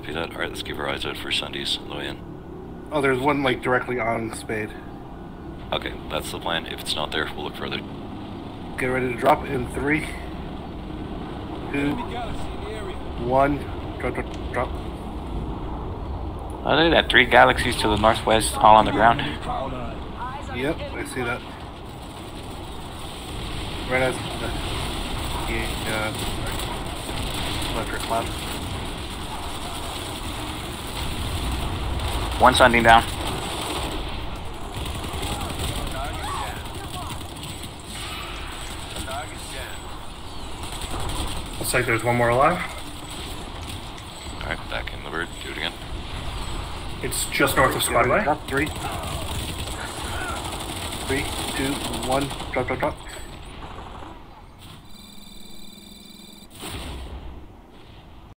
Copy that. Alright, let's keep our eyes out for Sunderers low in. Oh, there's one like directly on Spade. Okay, that's the plan. If it's not there, we'll look further. Get ready to drop in three, two, one. Drop, drop, drop. Oh, look at that. Three galaxies to the northwest, all on the ground. Yep, I see that. Right as the, the uh, electric cloud. One sending down. Looks like there's one more alive. Alright, back in the bird. Do it again. It's just north of Get ready to Squadway. Drop three, three, two, one. Drop, drop, drop.